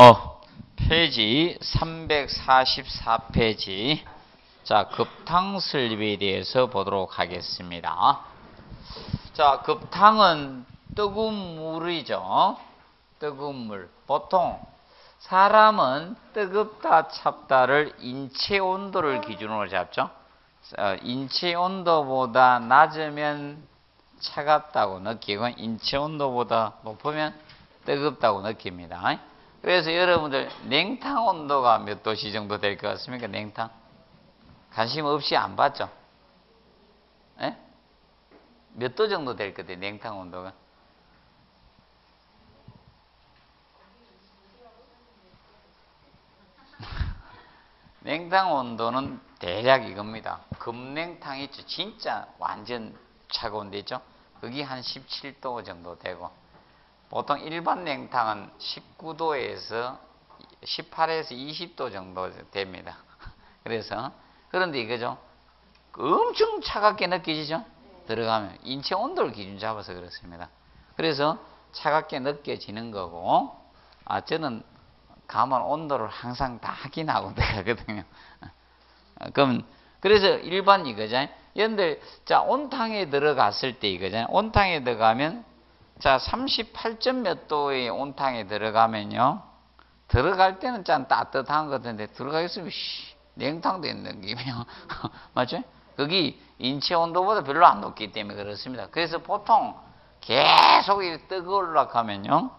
어, 페이지 344페이지. 자, 급탕슬립에 대해서 보도록 하겠습니다. 자, 급탕은 뜨거운 물이죠. 뜨거운 물. 보통 사람은 뜨겁다 찹다를 인체 온도를 기준으로 잡죠. 어, 인체 온도보다 낮으면 차갑다고 느끼고 인체 온도보다 높으면 뜨겁다고 느낍니다. 그래서 여러분들 냉탕 온도가 몇 도씨 정도 될 것 같습니까? 냉탕 관심 없이 안 봤죠? 예? 몇도 정도 될 것 같아요? 냉탕 온도가 냉탕 온도는 대략 이겁니다. 금냉탕 있죠. 진짜 완전 차가운 데 있죠. 그게 한 17도 정도 되고 보통 일반 냉탕은 19도에서 18에서 20도 정도 됩니다. 그래서 그런데 이거죠. 엄청 차갑게 느껴지죠? 들어가면 인체 온도를 기준 잡아서 그렇습니다. 그래서 차갑게 느껴지는 거고 아 저는 가만 온도를 항상 다 확인하고 들어가거든요. 그럼 그래서 일반 이거잖아요. 여러분들 자 온탕에 들어갔을 때 이거잖아요. 온탕에 들어가면 자 38점 몇 도의 온탕에 들어가면요. 들어갈 때는 짠 따뜻한 것 같은데 들어가겠으면 씨, 냉탕 된 느낌이요. 맞죠? 거기 인체 온도보다 별로 안 높기 때문에 그렇습니다. 그래서 보통 계속 뜨거울라 하면요.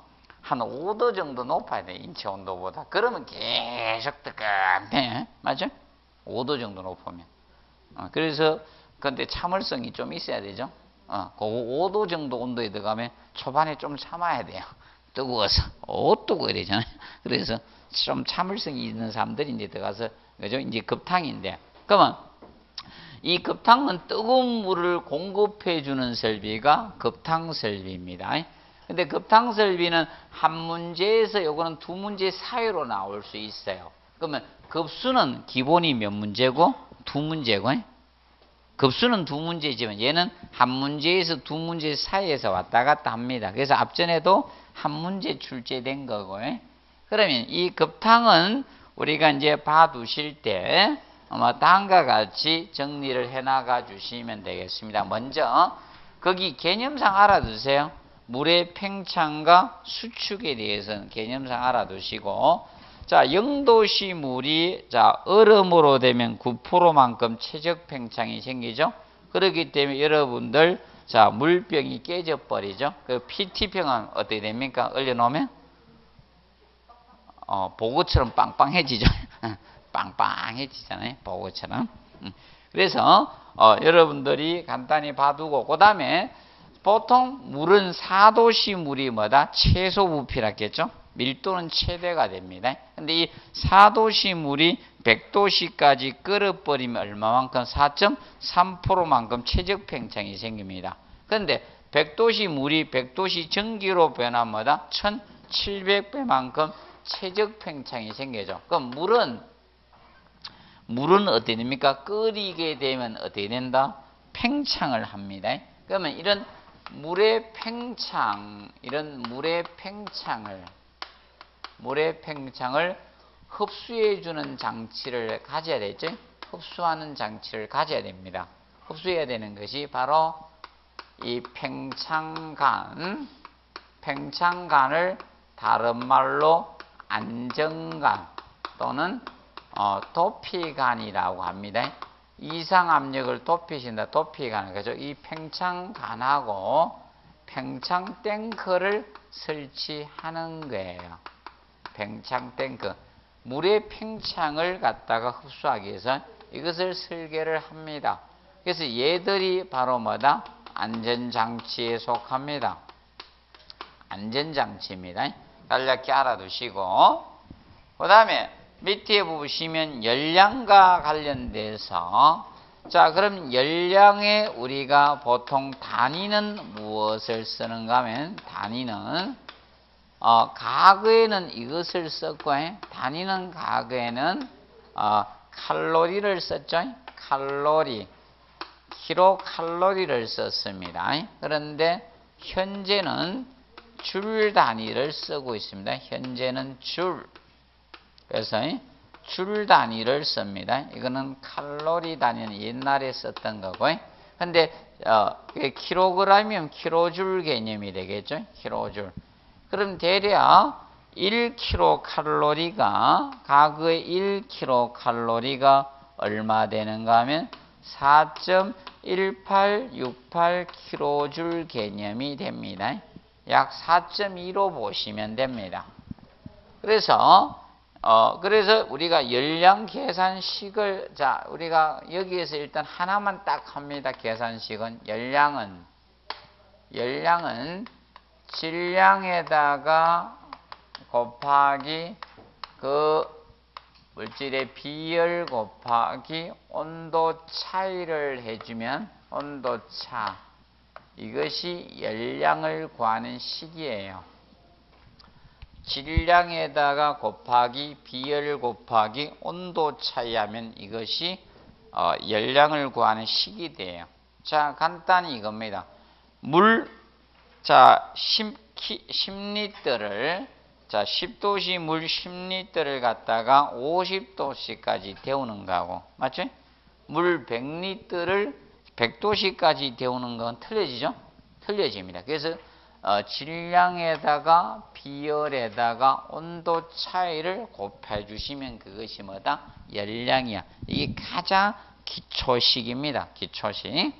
한 5도 정도 높아야 돼, 인체 온도보다. 그러면 계속 뜨겁네. 맞죠? 5도 정도 높으면. 어, 그래서, 근데 참을성이 좀 있어야 되죠? 어, 그 5도 정도 온도에 들어가면 초반에 좀 참아야 돼요. 뜨거워서. 어, 뜨거워 이러잖아요. 그래서 좀 참을성이 있는 사람들이 이제 들어가서, 그죠? 이제 급탕인데. 그러면 이 급탕은 뜨거운 물을 공급해 주는 설비가 급탕 설비입니다. 근데 급탕 설비는 한 문제에서 요거는 두 문제 사이로 나올 수 있어요. 그러면 급수는 기본이 몇 문제고 두 문제고 급수는 두 문제지만 얘는 한 문제에서 두 문제 사이에서 왔다 갔다 합니다. 그래서 앞전에도 한 문제 출제된 거고 그러면 이 급탕은 우리가 이제 봐두실 때 아마 다음과 같이 정리를 해나가 주시면 되겠습니다. 먼저 거기 개념상 알아두세요. 물의 팽창과 수축에 대해서는 개념상 알아두시고 자 0도씨 물이 자 얼음으로 되면 9%만큼 최적 팽창이 생기죠. 그렇기 때문에 여러분들 자 물병이 깨져 버리죠. 그 PT병은 어떻게 됩니까? 얼려 놓으면 어 보고처럼 빵빵해지죠. 빵빵해지잖아요. 보고처럼. 그래서 어, 여러분들이 간단히 봐두고 그 다음에 보통 물은 4도씨 물이 뭐다? 최소 부피라겠죠? 밀도는 최대가 됩니다. 근데 이 4도씨 물이 100도씨까지 끓어버리면 얼마만큼? 4.3%만큼 최적 팽창이 생깁니다. 그런데 100도씨 물이 100도씨 전기로 뭐다? 1700배만큼 최적 팽창이 생겨죠. 그럼 물은 물은 어떻게 됩니까? 끓이게 되면 어떻게 된다? 팽창을 합니다. 그러면 이런 물의 팽창, 이런 물의 팽창을, 물의 팽창을 흡수해주는 장치를 가져야 되죠? 흡수하는 장치를 가져야 됩니다. 흡수해야 되는 것이 바로 이 팽창간, 팽창간을 다른 말로 안정간 또는 어, 도피간이라고 합니다. 이상 압력을 높이신다. 도피간. 그죠? 이 팽창간하고 팽창 탱크를 설치하는 거예요. 팽창 탱크. 물의 팽창을 갖다가 흡수하기 위해서 이것을 설계를 합니다. 그래서 얘들이 바로 뭐다? 안전장치에 속합니다. 안전장치입니다. 간략히 알아두시고 그 다음에 밑에 보시면 열량과 관련돼서 자 그럼 열량에 우리가 보통 단위는 무엇을 쓰는가 하면 단위는 어, 과거에는 이것을 썼고 단위는 과거에는 어, 칼로리를 썼죠? 칼로리. 키로 칼로리를 썼습니다. 그런데 현재는 줄 단위를 쓰고 있습니다. 현재는 줄. 그래서 줄 단위를 씁니다. 이거는 칼로리 단위는 옛날에 썼던 거고. 근데 어, 킬로그램이면 킬로줄 개념이 되겠죠. 킬로줄. 그럼 대략 1kcal가 가그의 1kcal가 얼마 되는가 하면 4.1868kJ 개념이 됩니다. 약 4.2로 보시면 됩니다. 그래서 어 그래서 우리가 열량 계산식을 자 우리가 여기에서 일단 하나만 딱 합니다. 계산식은 열량은 열량은 질량에다가 곱하기 그 물질의 비열 곱하기 온도 차이를 해주면 온도 차 이것이 열량을 구하는 식이에요. 질량에다가 곱하기 비열 곱하기 온도 차이 하면 이것이 어, 열량을 구하는 식이 돼요. 자, 간단히 이겁니다. 물, 자, 10, 10리터를 자, 10도씨 물 10리터를 갖다가 50도씨까지 데우는 거하고, 맞죠? 물 100리터를 100도씨까지 데우는 건 틀려지죠? 틀려집니다. 그래서 어, 질량에다가 비열에다가 온도 차이를 곱해 주시면 그것이 뭐다? 열량이야. 이게 가장 기초식입니다. 기초식.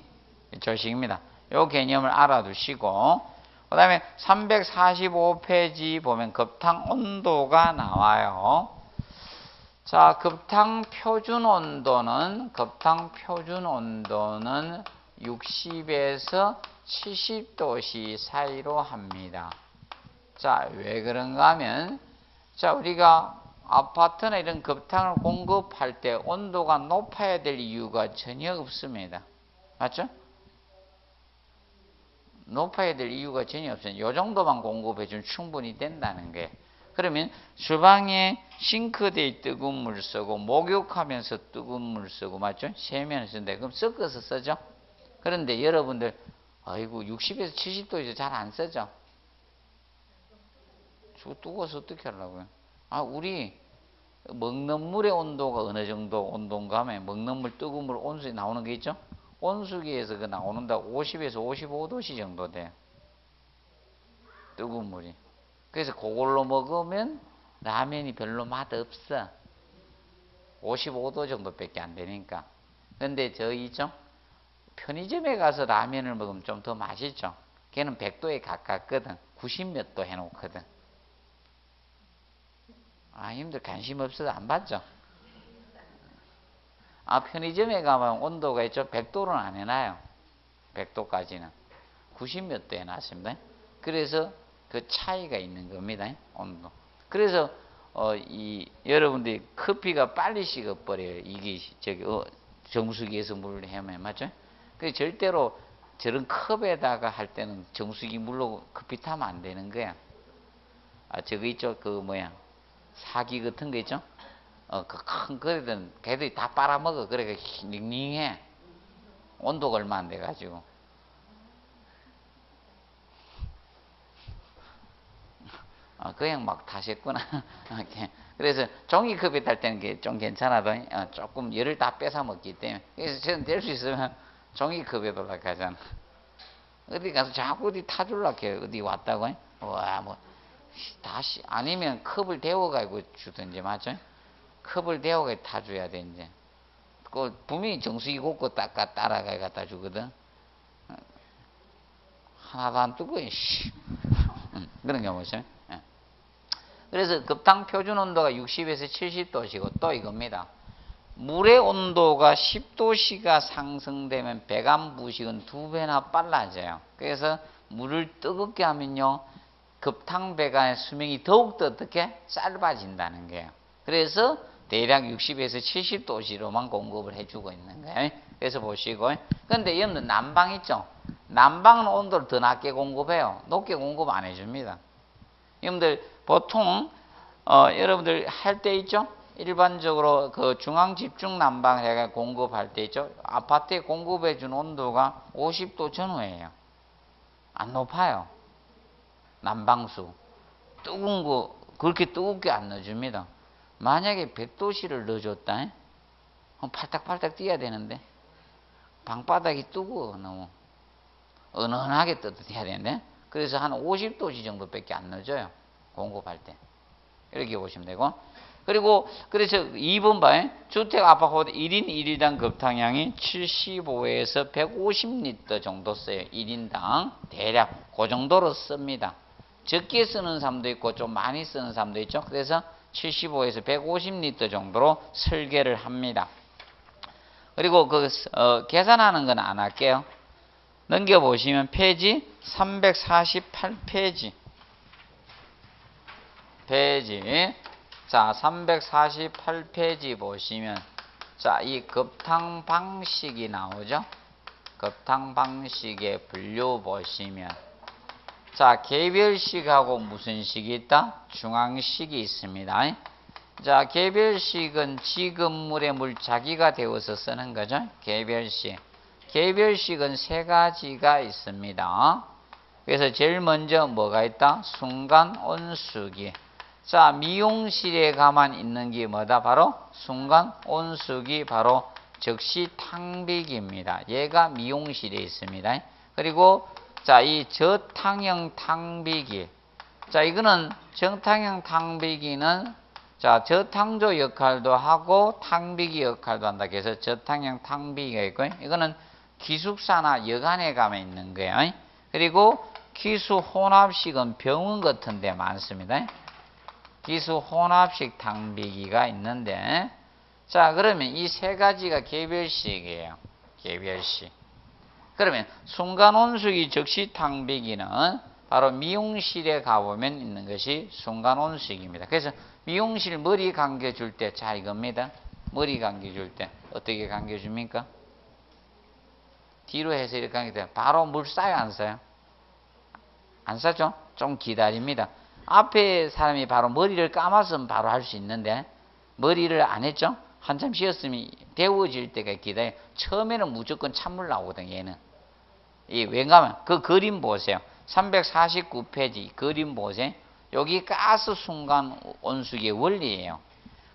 기초식입니다. 요 개념을 알아두시고 그 다음에 345페이지 보면 급탕 온도가 나와요. 자, 급탕 표준 온도는, 급탕 표준 온도는 60에서 70도씨 사이로 합니다. 자, 왜 그런가 하면, 자, 우리가 아파트나 이런 급탕을 공급할 때 온도가 높아야 될 이유가 전혀 없습니다. 맞죠? 높아야 될 이유가 전혀 없어요. 이 정도만 공급해주면 충분히 된다는 게. 그러면 주방에 싱크대에 뜨거운 물 쓰고 목욕하면서 뜨거운 물 쓰고 맞죠? 세면을 쓰는데 그럼 섞어서 쓰죠? 그런데 여러분들 아이고 60에서 70도에서 잘 안 쓰죠? 저 뜨거워서 어떻게 하려고요? 아 우리 먹는 물의 온도가 어느 정도 온도인가 하면 먹는 물 뜨거운 물 온수에 나오는 게 있죠? 온수기에서 그 나오는다 50에서 55도씨 정도 돼. 뜨거운 물이. 그래서 그걸로 먹으면 라면이 별로 맛 없어. 55도 정도밖에 안 되니까. 근데 저 있죠? 편의점에 가서 라면을 먹으면 좀 더 맛있죠? 걔는 100도에 가깝거든. 90몇 도 해놓거든. 아, 님들 관심 없어서 안 봤죠? 아, 편의점에 가면 온도가 있죠? 100도는 안 해놔요. 100도까지는. 90 몇 도에 놨습니다. 그래서 그 차이가 있는 겁니다. 온도. 그래서, 어, 이, 여러분들이 커피가 빨리 식어버려요. 이게, 저기, 어, 정수기에서 물을 해면, 맞죠? 그 절대로 저런 컵에다가 할 때는 정수기 물로 커피 타면 안 되는 거야. 아, 저거 있죠? 그, 뭐야. 사기 같은 거 있죠? 어, 그큰 거리든 걔들이 다 빨아먹어. 그래, 닝닝해. 온도가 얼마 안 돼가지고. 어, 그냥 막 다셨구나. 그래서 종이컵에 탈 때는 좀 괜찮아도 어, 조금 열을 다 뺏어 먹기 때문에. 그래서 저는 될 수 있으면 종이컵에다가 가잖아. 어디 가서 자꾸 어디 타줄라 해. 어디 왔다고. 와, 뭐, 다시, 아니면 컵을 데워가지고 주든지, 맞죠? 컵을 데워가 타줘야 돼, 이제. 그, 분명히 정수기 곱고 닦아, 따라가 갖다 주거든. 하나도 안 뜨고, 씨. 그런 경우 있어요. 예. 그래서 급탕 표준 온도가 60에서 70도시고 또 이겁니다. 물의 온도가 10도씨가 상승되면 배관 부식은 두 배나 빨라져요. 그래서 물을 뜨겁게 하면요. 급탕 배관의 수명이 더욱더 어떻게 짧아진다는 거예요. 그래서 대략 60에서 70도씨로만 공급을 해주고 있는 거예요. 그래서 보시고. 근데 여러분들 난방 있죠? 난방은 온도를 더 낮게 공급해요. 높게 공급 안 해줍니다. 여러분들 보통 어, 여러분들 할 때 있죠? 일반적으로 그 중앙 집중 해가 공급할 때 있죠? 아파트에 공급해 준 온도가 50도 전후예요. 안 높아요. 난방수. 뜨거운 거 그렇게 뜨겁게 안 넣어줍니다. 만약에 100도씨를 넣어줬다. 그럼 팔딱팔딱 뛰어야 되는데 방바닥이 뜨거워 너무 은은하게 뜨뜻해야 되는데 그래서 한 50도씨 정도밖에 안 넣어줘요. 공급할 때. 이렇게 보시면 되고 그리고 그래서 2번 봐 주택 아파트 1인 1일당 급탕량이 75에서 150리터 정도 써요. 1인당 대략 그 정도로 씁니다. 적게 쓰는 사람도 있고 좀 많이 쓰는 사람도 있죠. 그래서 75에서 150리터 정도로 설계를 합니다. 그리고 그 어, 계산하는 건 안 할게요. 넘겨 보시면 페이지 348페이지. 페이지 자, 348페이지 보시면 자, 이 급탕 방식이 나오죠? 급탕 방식의 분류 보시면 자, 개별식하고 무슨 식이 있다? 중앙식이 있습니다. 자, 개별식은 지급물의 물 자기가 되어서 쓰는 거죠. 개별식. 개별식은 세 가지가 있습니다. 그래서 제일 먼저 뭐가 있다? 순간 온수기. 자, 미용실에 가만 있는 게 뭐다? 바로 순간 온수기 바로 즉시 탕비기입니다. 얘가 미용실에 있습니다. 그리고 자, 이 저탕형 탕비기. 자, 이거는 정탕형 탕비기는 자, 저탕조 역할도 하고 탕비기 역할도 한다. 그래서 저탕형 탕비기가 있고 이거는 기숙사나 여관에 가면 있는 거예요. 그리고 기수 혼합식은 병원 같은 데 많습니다. 기수 혼합식 탕비기가 있는데 자 그러면 이 세 가지가 개별식이에요. 개별식. 그러면 순간 온수기 즉시 탕비기는 바로 미용실에 가보면 있는 것이 순간 온수기입니다. 그래서 미용실 머리 감겨줄 때 자 이겁니다. 머리 감겨줄 때 어떻게 감겨줍니까? 뒤로 해서 이렇게 감겨줄 때 바로 물 싸요 안 싸요? 안 싸죠? 좀 기다립니다. 앞에 사람이 바로 머리를 감았으면 바로 할 수 있는데 머리를 안 했죠? 한참 쉬었으면 데워질 때가 기다려. 처음에는 무조건 찬물 나오거든 얘는. 이 왜냐면 그 그림 보세요. 349페이지 그림 보세요. 여기 가스 순간 온수기의 원리예요.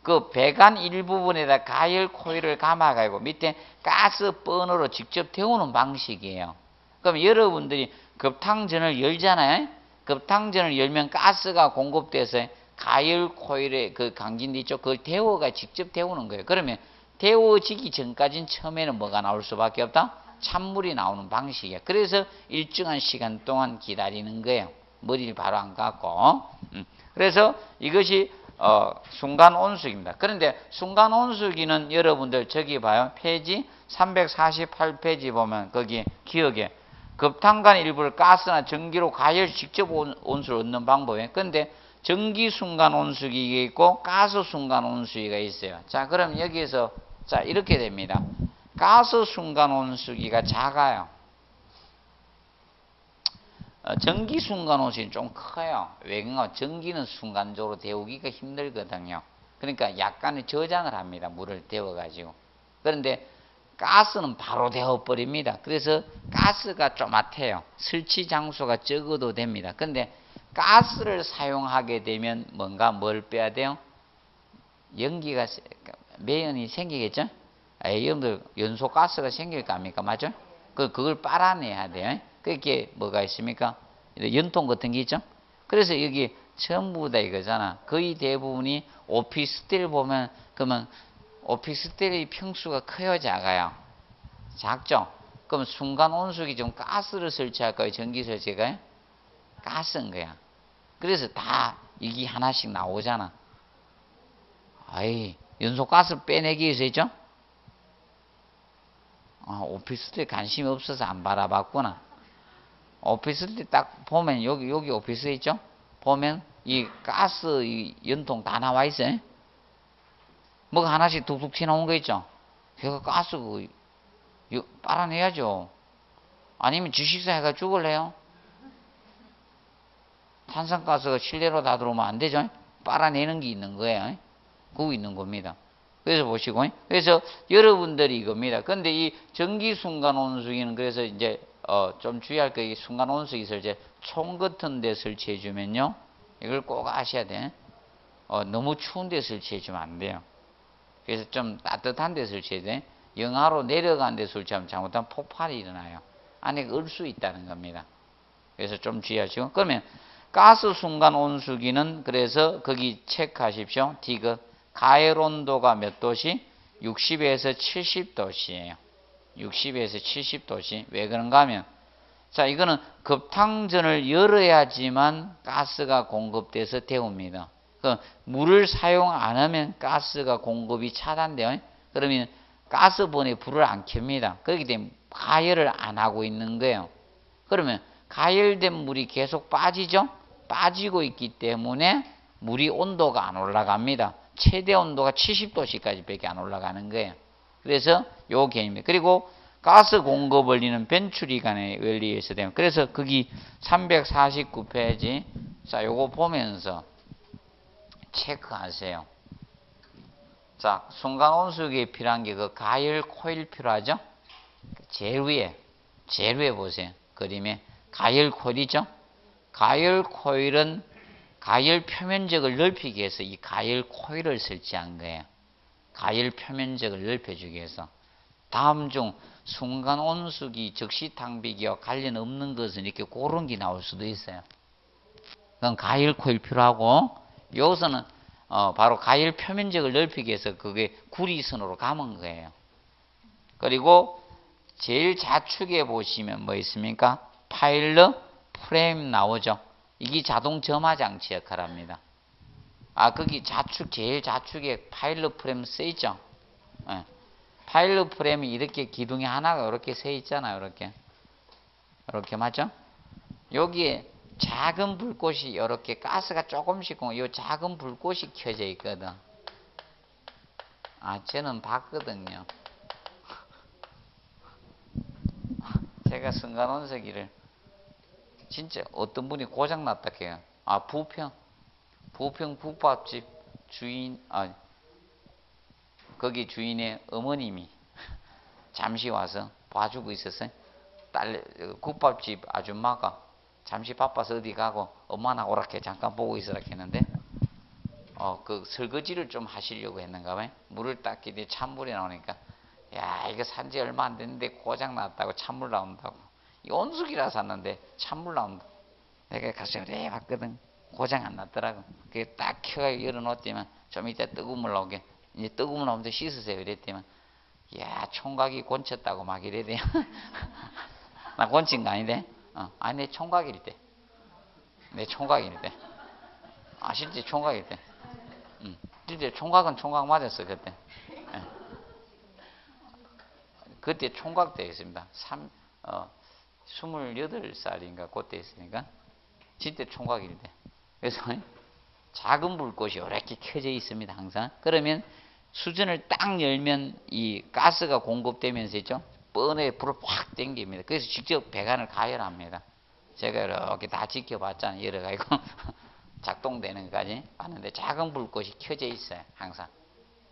그 배관 일부분에다 가열 코일을 감아가지고 밑에 가스 버너로 직접 데우는 방식이에요. 그럼 여러분들이 급탕전을 열잖아요. 급탕전을 열면 가스가 공급돼서 가열 코일에 그 강진도 있죠. 그걸 데워가 직접 데우는 거예요. 그러면 데워지기 전까지는 처음에는 뭐가 나올 수밖에 없다? 찬물이 나오는 방식이에요. 그래서 일정한 시간 동안 기다리는 거예요. 머리를 바로 안 감고. 음. 그래서 이것이 어, 순간 온수기입니다. 그런데 순간 온수기는 여러분들 저기 봐요. 페이지 348페이지 보면 거기 기억에 급탄간 일부를 가스나 전기로 가열 직접 온수를 얻는 방법이에요. 그런데 전기 순간 온수기가 있고 가스 순간 온수기가 있어요. 자, 그럼 여기에서 자, 이렇게 됩니다. 가스 순간 온수기가 작아요. 어, 전기 순간 온수기는 좀 커요. 왜냐 전기는 순간적으로 데우기가 힘들거든요. 그러니까 약간의 저장을 합니다. 물을 데워가지고. 그런데 가스는 바로 데워버립니다. 그래서 가스가 쪼맣해요. 설치 장소가 적어도 됩니다. 근데 가스를 사용하게 되면 뭔가 뭘 빼야 돼요? 연기가 매연이 생기겠죠? 아, 여러분들 연소 가스가 생길 거 아닙니까? 맞죠? 그 그걸 빨아내야 돼요. 그게 뭐가 있습니까? 연통 같은 게 있죠? 그래서 여기 전부 다 이거잖아. 거의 대부분이 오피스텔 보면 그러면 오피스텔의 평수가 커요, 작아요? 작죠? 그럼 순간 온수기 좀 가스를 설치할까요? 전기 설치할까요? 가스인 거야. 그래서 다 이게 하나씩 나오잖아. 아이, 연소 가스 빼내기 위해서 있죠? 아, 오피스텔 관심이 없어서 안 바라봤구나. 오피스텔 딱 보면 여기 여기 오피스 있죠? 보면 이 가스 이 연통 다 나와 있어요. 뭐가 하나씩 툭툭 튀어나온 거 있죠? 그거 가스 그 빨아내야죠. 아니면 주식사 해가 죽을래요? 탄산가스가 실내로 다 들어오면 안 되죠? 빨아내는 게 있는 거예요. 그거 있는 겁니다. 그래서 보시고, 그래서 여러분들이 이겁니다. 근데 이 전기 순간 온수기는 그래서 이제, 어, 좀 주의할 거, 이 순간 온수기를 이제 총 같은 데 설치해 주면요. 이걸 꼭 아셔야 돼. 어, 너무 추운 데 설치해주면 안 돼요. 그래서 좀 따뜻한 데 설치해야 돼. 영하로 내려간 데 설치하면 잘못하면 폭발이 일어나요. 안에 을수 있다는 겁니다. 그래서 좀 주의하시고 그러면 가스 순간 온수기는 그래서 거기 체크하십시오. 디귿 가열 온도가 몇 도시? 60에서 70도씨예요. 60에서 70도씨. 왜 그런가 하면 자, 이거는 급탕전을 열어야지만 가스가 공급돼서 데웁니다. 그 물을 사용 안 하면 가스가 공급이 차단돼요. 그러면 가스본에 불을 안 켭니다. 그렇기 때문에 가열을 안 하고 있는 거예요. 그러면 가열된 물이 계속 빠지죠? 빠지고 있기 때문에 물이 온도가 안 올라갑니다. 최대 온도가 70도씨까지 밖에 안 올라가는 거예요. 그래서 요 개념입니다. 그리고 가스 공급 원리는 벤츄리간의 원리에서 되면 그래서 거기 349페이지 자 요거 보면서 체크하세요. 자 순간 온수기에 필요한 게 그 가열 코일 필요하죠? 제일 위에 제일 위에 보세요. 그림에 가열 코일이죠? 가열 코일은 가열 표면적을 넓히기 위해서 이 가열 코일을 설치한 거예요. 가열 표면적을 넓혀주기 위해서. 다음 중 순간 온수기, 즉시 탕비기와 관련 없는 것은 이렇게 그런 게 나올 수도 있어요. 그건 가열 코일 필요하고 여기서는 어, 바로 가열 표면적을 넓히기 위해서 그게 구리선으로 감은 거예요. 그리고 제일 좌측에 보시면 뭐 있습니까? pilot flame 나오죠. 이게 자동 점화 장치 역할을 합니다. 아, 거기 좌측, 제일 좌측에 pilot flame 써 있죠? 네. 파일럿 프레임이 이렇게 기둥이 하나가 이렇게 서 있잖아요. 이렇게. 이렇게 맞죠? 여기에 작은 불꽃이 이렇게 가스가 조금씩 이 작은 불꽃이 켜져 있거든. 아, 저는 봤거든요. 제가 순간온석기를 진짜 어떤 분이 고장 났다 해요. 아 부평 부평 국밥집 주인 아 거기 주인의 어머님이 잠시 와서 봐주고 있었어요. 딸 국밥집 아줌마가 잠시 바빠서 어디 가고 엄마나 오락해 잠깐 보고 있으라 했는데 어 그 설거지를 좀 하시려고 했는가 봐요. 물을 때 찬물이 나오니까 야 이거 산지 얼마 안 됐는데 고장 났다고 찬물 나온다고 이 온수기라 샀는데 찬물 나온다. 내가 가서 그래 봤거든. 고장 안 났더라고. 그게 딱 켜가 열어놓었더만 좀 이따 뜨거운 물 나오게 이제 뜨거운 물 나오면 씻으세요 이랬더만 야 총각이 곤쳤다고 막 이래 돼요. 나 곤친 거 아닌데? 어, 아니 내 총각일 때. 내 총각일 때. 아 실제 총각일 때. 응. 실제 총각은 총각 맞았어 그때. 네. 그때 총각 때였습니다. 3, 어, 28살인가 그때 있으니까 진짜 총각일 때. 그래서 작은 불꽃이 이렇게 켜져 있습니다. 항상. 그러면 수전을 딱 열면 이 가스가 공급되면서 있죠. 뻔에 불을 확 땡깁니다. 그래서 직접 배관을 가열합니다. 제가 이렇게 다 지켜봤잖아요. 열어가지고 작동되는 것까지 봤는데 작은 불꽃이 켜져 있어요. 항상.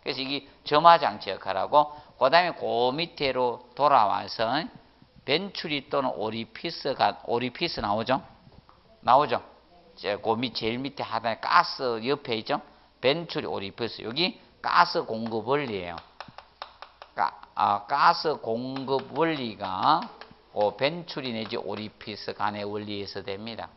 그래서 이게 점화 장치 역할하고 그 다음에 그 밑으로 돌아와서 벤츄리 또는 오리피스가 오리피스 나오죠? 나오죠? 그밑 제일 밑에 하단에 가스 옆에 있죠? 벤츄리 오리피스 여기 가스 공급 원리예요. 가, 아, 가스 공급 원리가 어, 벤츄리 내지 오리피스 관의 원리에서 됩니다.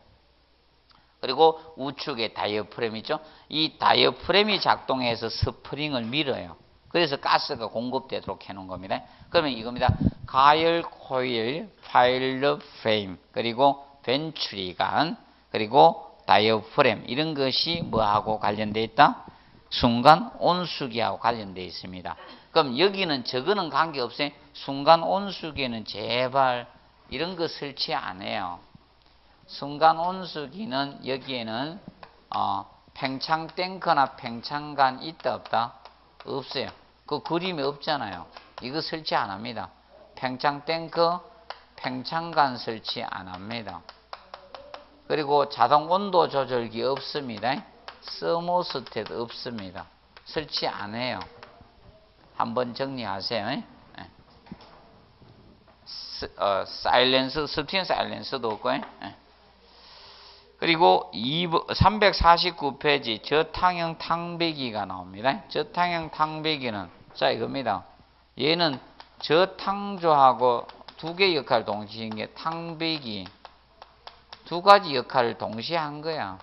그리고 우측에 다이어프램이죠. 이 다이어프램이 작동해서 스프링을 밀어요. 그래서 가스가 공급되도록 해놓은 겁니다. 그러면 이겁니다. 가열 코일, pilot flame, 그리고 벤츄리관, 그리고 다이어프램 이런 것이 뭐하고 관련되어 있다? 순간 온수기하고 관련되어 있습니다. 그럼 여기는 저거는 관계없어요. 순간 온수기에는 제발 이런 거 설치 안 해요. 순간 온수기는 여기에는 어, 팽창 탱크나 팽창관 있다 없다? 없어요. 그 그림이 없잖아요. 이거 설치 안 합니다. 팽창 탱크, 팽창관 설치 안 합니다. 그리고 자동 온도 조절기 없습니다. 서모스탯 없습니다. 설치 안 해요. 한번 정리하세요. 네. 스, 어, silencer, steam silencer도 없고. 네. 그리고 349페이지 저탕형 탕비기가 나옵니다. 저탕형 탕비기는 자 이겁니다. 얘는 저탕조하고 두개 역할을 동시에 한 게 탕비기 두 가지 역할을 동시에 한 거야.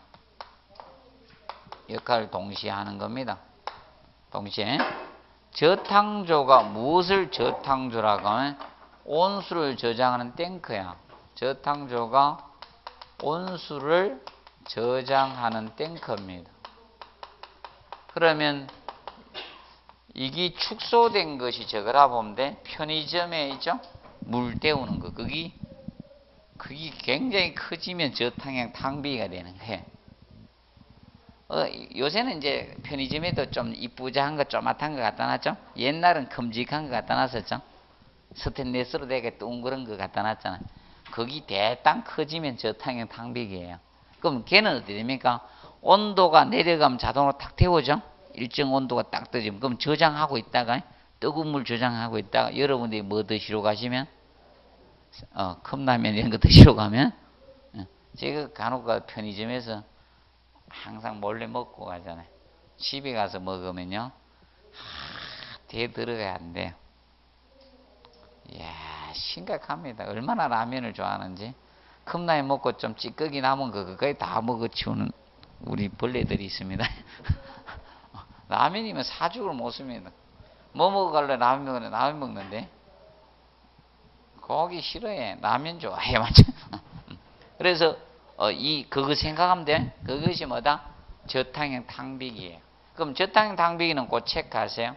역할을 동시에 하는 겁니다. 동시에 저탕조가 무엇을 저탕조라고 하면 온수를 저장하는 탱크야. 저탕조가 온수를 저장하는 탱크입니다. 그러면 이게 축소된 것이 저거라 보면 돼. 편의점에 있죠? 물 때우는 거. 그게 그게 굉장히 커지면 저탕형 탕비가 되는 거예요. 어, 요새는 이제 편의점에도 좀 이쁘장한 거 쪼mat한 거 갖다 놨죠? 옛날은 큼직한 거 갖다 놨었죠? 스테인레스로 되게 둥그런 거 갖다 놨잖아요. 거기 대땅 커지면 저탕형 탕비기예요. 그럼 걔는 어떻게 됩니까? 온도가 내려가면 자동으로 탁 태워져? 일정 온도가 딱 떨어지면 그럼 저장하고 있다가 뜨거운 물 저장하고 있다가 여러분들이 뭐 드시러 가시면 어, 컵라면 이런 거 드시러 가면 어, 제가 간혹 가 편의점에서 항상 몰래 먹고 가잖아요. 집에 가서 먹으면요. 하, 대 들어가야 안 돼요. 이야, 심각합니다. 얼마나 라면을 좋아하는지. 컵라면 먹고 좀 찌꺼기 남은 거 그거에 다 먹어치우는 우리 벌레들이 있습니다. 라면이면 사죽을 못 씁니다. 뭐 먹어갈래? 라면 먹을래? 라면 먹는데. 고기 싫어해. 라면 좋아해. 맞죠? 그래서 어, 이 그거 생각하면 돼. 그것이 뭐다? 저탕형 탕비기예요. 그럼 저탕형 탕비기는 꼭 체크하세요.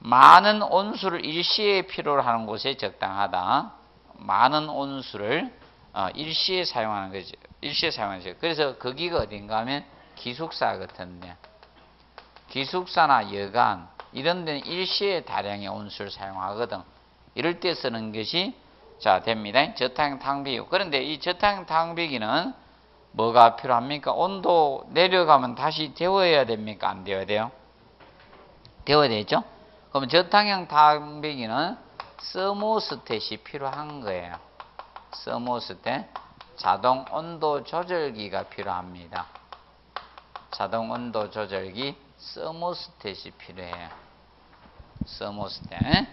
많은 온수를 일시에 필요로 하는 곳에 적당하다. 많은 온수를 어, 일시에 사용하는 거죠. 일시에 사용하는 거죠. 그래서 거기가 어딘가 하면 기숙사 같은데 기숙사나 여관 이런 데는 일시에 다량의 온수를 사용하거든. 이럴 때 쓰는 것이 자 됩니다. 저탕 탕비유. 그런데 이 저탕 탕비기는 뭐가 필요합니까? 온도 내려가면 다시 데워야 됩니까? 안 데워야 돼요? 데워야 되죠? 그럼 저탕형 탕비기는 서모스탯이 필요한 거예요. 서모스탯 자동 온도 조절기가 필요합니다. 자동 온도 조절기 서모스탯이 필요해요. 서모스탯.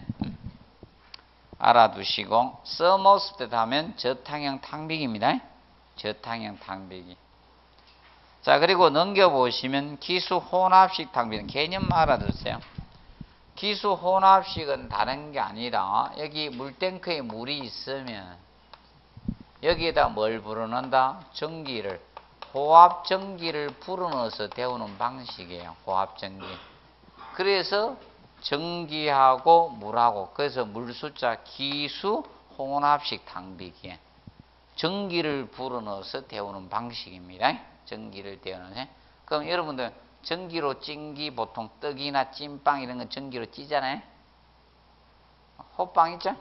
알아두시고 서모스탯 하면 저탕형 탕비기입니다. 저탕형 탕비기. 자 그리고 넘겨보시면 기수 혼합식 탕비는 개념 알아두세요. 기수 혼합식은 다른 게 아니라 여기 물탱크에 물이 있으면 여기에다 뭘 불어넣는다? 전기를 호합 전기를 불어넣어서 데우는 방식이에요. 호합 전기. 그래서 전기하고 물하고 그래서 물 숫자 기수 혼합식 탕비기에 전기를 불어넣어서 데우는 방식입니다. 전기를 데우는 그럼 여러분들 전기로 찐기 보통 떡이나 찐빵 이런 건 전기로 찌잖아요. 호빵 있죠?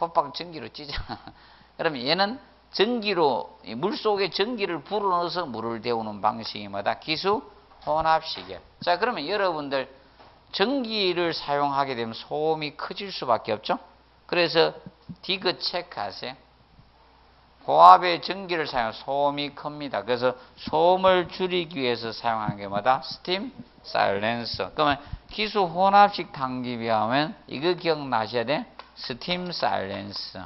호빵 전기로 찌잖아. 그러면 얘는 전기로 물 속에 전기를 불어넣어서 물을 데우는 방식이 뭐다? 기수 혼합식이야. 자, 그러면 여러분들 증기를 사용하게 되면 소음이 커질 수밖에 없죠. 그래서 디귿 체크하세요. 고압의 증기를 사용 소음이 큽니다. 그래서 소음을 줄이기 위해서 사용하는 게 뭐다? steam silencer. 그러면 기수 혼합식 탕비기 하면 이거 기억나셔야 돼. steam silencer.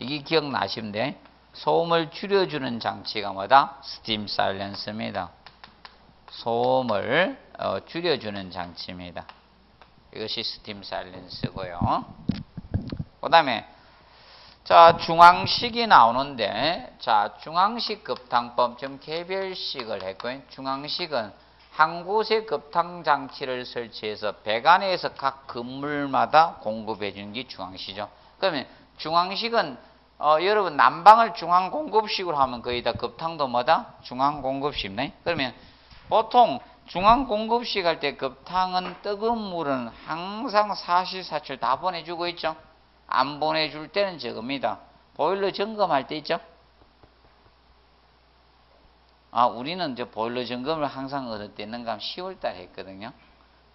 이게 기억나시면 돼. 소음을 줄여주는 장치가 뭐다? steam silencer입니다. 소음을 어, 줄여주는 장치입니다. 이것이 steam silencer고요. 그 다음에 자 중앙식이 나오는데 자 중앙식 급탕법 지금 개별식을 했고요. 중앙식은 한 곳에 급탕 장치를 설치해서 배관에서 각 건물마다 공급해 주는 게 중앙식이죠. 그러면 중앙식은 어, 여러분 난방을 중앙 공급식으로 하면 거의 다 급탕도 뭐다? 중앙 공급식네. 그러면 보통 중앙 공급식 할 때 급탕은 뜨거운 물은 항상 사실사출 다 보내주고 있죠. 안 보내줄 때는 적습니다. 보일러 점검할 때 있죠. 아, 우리는 이제 보일러 점검을 항상 어느 때 했는가 하면 10월 달에 했거든요.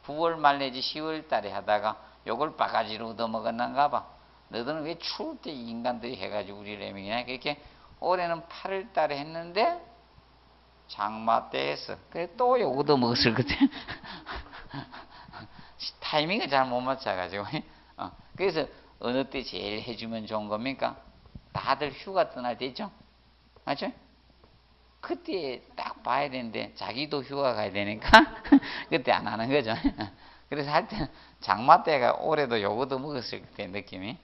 9월 말 내지 10월 달에 하다가 요걸 바가지로 얻어먹었는가 봐. 너희들은 왜 추울 때 인간들이 해가지고 우리 레밍이냐 그렇게 올해는 8월 달에 했는데 장마 때 했어. 그래 또 요거도 먹었을 그때 타이밍을 잘 못 맞춰가지고 어, 그래서 어느 때 제일 해주면 좋은 겁니까? 다들 휴가 떠날 때 있죠? 맞죠? 그때 딱 봐야 되는데 자기도 휴가 가야 되니까 그때 안 하는 거죠. 그래서 할때 장마 때가 올해도 요거도 먹었을 때 느낌이.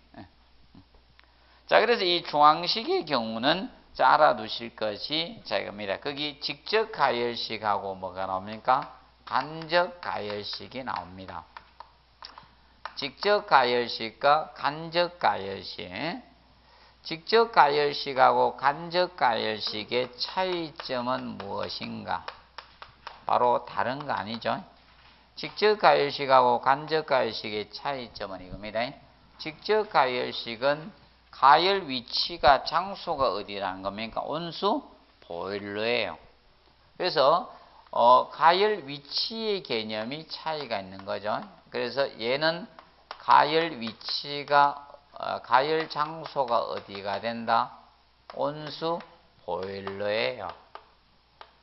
자, 그래서 이 중앙식의 경우는 자, 알아두실 것이 자 이겁니다. 거기 직접 가열식하고 뭐가 나옵니까? 간접 가열식이 나옵니다. 직접 가열식과 간접 가열식. 직접 가열식하고 간접 가열식의 차이점은 무엇인가? 바로 다른 거 아니죠? 직접 가열식하고 간접 가열식의 차이점은 이겁니다. 직접 가열식은 가열 위치가 장소가 어디라는 겁니까? 온수 보일러예요. 그래서 어, 가열 위치의 개념이 차이가 있는 거죠. 그래서 얘는 가열 위치가 어, 가열 장소가 어디가 된다? 온수 보일러예요.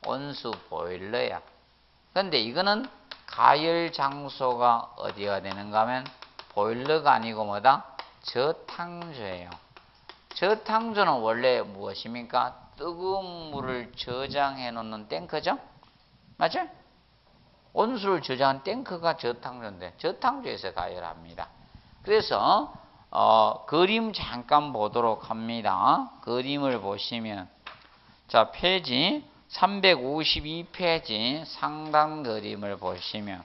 온수 보일러야. 근데 이거는 가열 장소가 어디가 되는가 하면 보일러가 아니고 뭐다? 저탕조예요. 저탕조는 원래 무엇입니까? 뜨거운 물을 저장해 놓는 탱크죠? 맞죠? 온수를 저장한 탱크가 저탕조인데 저탕조에서 가열합니다. 그래서 어, 그림 잠깐 보도록 합니다. 그림을 보시면 자 페이지 352페이지 상단 그림을 보시면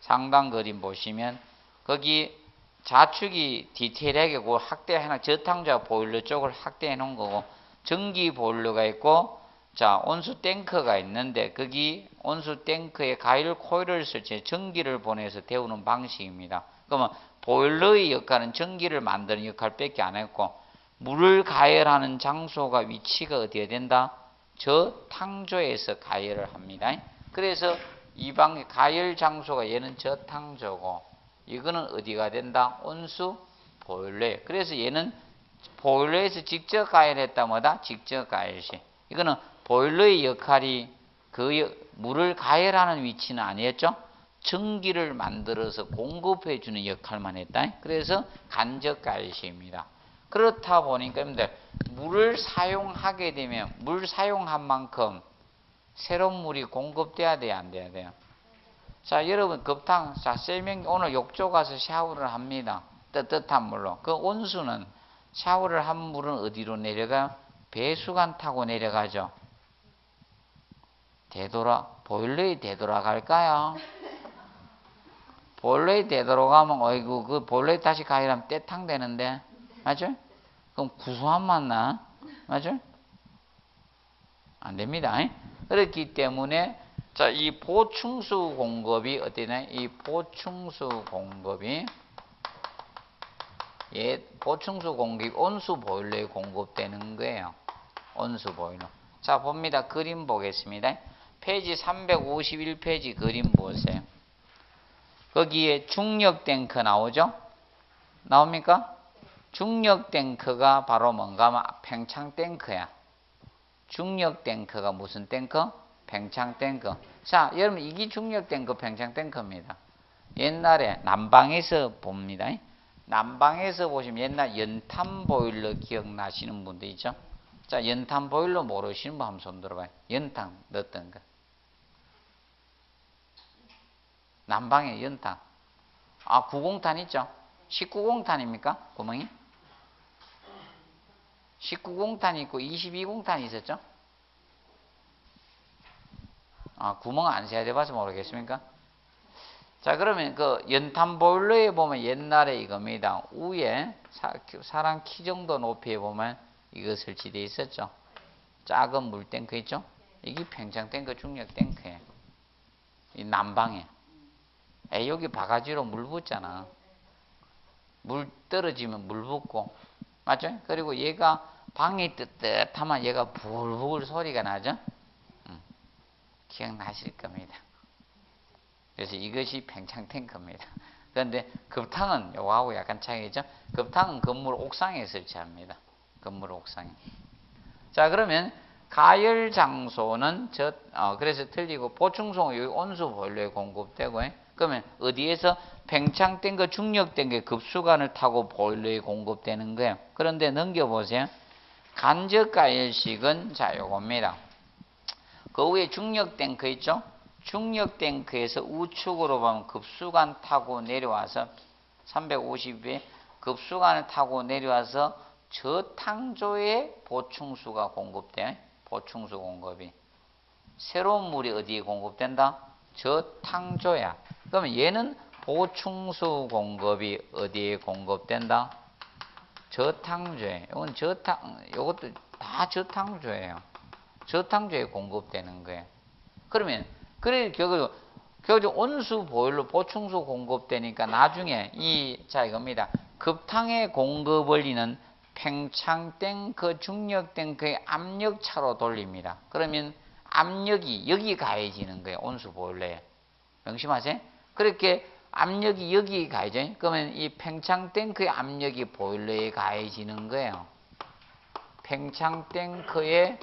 상단 그림 보시면 거기 자축이 디테일하게 그 확대해 놓은 저탕자 보일러 쪽을 확대해 놓은 거고 전기 보일러가 있고 자 온수 탱크가 있는데 거기 온수 탱크에 가열 코일을 설치해 전기를 보내서 데우는 방식입니다. 그러면 보일러의 역할은 전기를 만드는 역할밖에 안 했고 물을 가열하는 장소가 위치가 어디에 된다? 저 탕조에서 가열을 합니다. 그래서 이 방의 가열 장소가 얘는 저 탕조고 이거는 어디가 된다? 온수 보일러에. 그래서 얘는 보일러에서 직접 가열했다 뭐다? 직접 가열시. 이거는 보일러의 역할이 그 물을 가열하는 위치는 아니었죠? 전기를 만들어서 공급해 주는 역할만 했다. 그래서 간접 가열시입니다. 그렇다 보니까 여러분들 물을 사용하게 되면 물 사용한 만큼 새로운 물이 공급돼야 돼야 안 돼야 돼요. 자, 여러분 급탕 자, 셀명 오늘 욕조 가서 샤워를 합니다. 뜨뜻한 물로. 그 온수는 샤워를 한 물은 어디로 내려가요? 배수관 타고 내려가죠. 되돌아 보일러에 되돌아갈까요? 보일러에 되돌아가면 어이구 그 보일러에 다시 가열하면 떼탕 되는데 맞죠? 그럼 구수한 맛 나? 맞죠? 안 됩니다. 그렇기 때문에 자, 이 보충수 공급이 어디냐? 이 보충수 공급이 예, 보충수 공급이 온수 보일러에 공급되는 거예요. 온수 보일러. 자, 봅니다. 그림 보겠습니다. 페이지 351페이지 그림 보세요. 거기에 중력 탱크 나오죠? 나옵니까? 중력 탱크가 바로 뭔가 하면 팽창 탱크야. 중력 탱크가 무슨 탱크? 팽창 탱크. 자, 여러분 이게 중력 탱크, 팽창 탱크입니다. 옛날에 난방에서 봅니다. 난방에서 보시면 옛날 연탄 보일러 기억나시는 분들 있죠? 자, 연탄 보일러 모르시는 분 한번 손 들어봐요. 연탄 넣었던 거. 남방에 연탄. 아, 구공탄 있죠? 19공탄입니까? 구멍이? 19공탄이 있고 22공탄이 있었죠? 아, 구멍 안 세야 돼봐서 모르겠습니까? 자, 그러면 그 연탄 보일러에 보면 옛날에 이겁니다. 위에 사, 람 키 정도 높이에 보면 이거 설치되어 있었죠. 작은 물 탱크 있죠? 이게 평창 탱크, 중력 탱크예요. 이 난방에. 에, 여기 바가지로 물 붓잖아. 물 떨어지면 물 붓고. 맞죠? 그리고 얘가 방이 뜨뜻하면 얘가 불불 소리가 나죠? 음, 기억나실 겁니다. 그래서 이것이 팽창 탱크입니다. 그런데 급탕은 요거하고 약간 차이죠. 급탕은 건물 옥상에 설치합니다. 건물 옥상에. 자 그러면 가열 장소는 저 어, 그래서 틀리고 보충송 여기 온수 보일러에 공급되고 그러면 어디에서 팽창된 거 중력된 게 급수관을 타고 보일러에 공급되는 거예요. 그런데 넘겨 보세요. 간접 가열식은 자 요겁니다. 그 위에 중력 탱크 있죠? 중력 탱크에서 우측으로 보면 급수관 타고 내려와서 350에 급수관을 타고 내려와서 저탕조에 보충수가 공급돼. 보충수 공급이. 새로운 물이 어디에 공급된다? 저탕조야. 그러면 얘는 보충수 공급이 어디에 공급된다? 저탕조에. 이건 저탕, 이것도 다 저탕조예요. 저탕조에 공급되는 거예요. 그러면 그래 결국 결국 온수 보일러 보충수 공급되니까 나중에 이 자 이겁니다. 급탕에 공급을 이는 팽창 탱크 중력 탱크의 압력 차로 돌립니다. 그러면 압력이 여기 가해지는 거예요. 온수 보일러에. 명심하세요. 그렇게 압력이 여기 가해져. 그러면 이 팽창 탱크의 압력이 보일러에 가해지는 거예요. 팽창 탱크의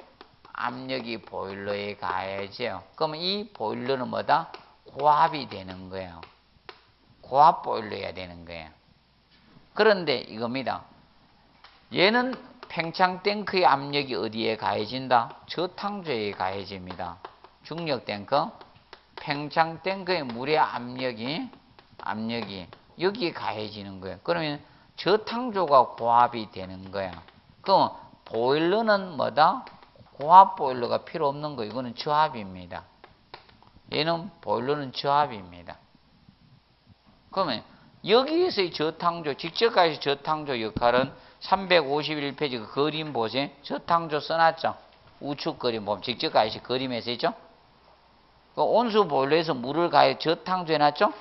압력이 보일러에 가해져요. 그러면 이 보일러는 뭐다? 고압이 되는 거예요. 고압 보일러야 되는 거예요. 그런데 이겁니다. 얘는 팽창 탱크의 압력이 어디에 가해진다? 저탕조에 가해집니다. 중력 탱크. 팽창 탱크의 물의 압력이 압력이 여기에 가해지는 거예요. 그러면 저탕조가 고압이 되는 거예요. 그럼 보일러는 뭐다? 고압 보일러가 필요 없는 거 이거는 저압입니다. 얘는 보일러는 저압입니다. 그러면 여기에서의 저탕조, 직접 가시 저탕조 역할은 351페이지 그 그림 보세요. 저탕조 써놨죠. 우측 그림 보면 직접 가시 그림에서 있죠. 그 온수 보일러에서 물을 가해 저탕조 해놨죠.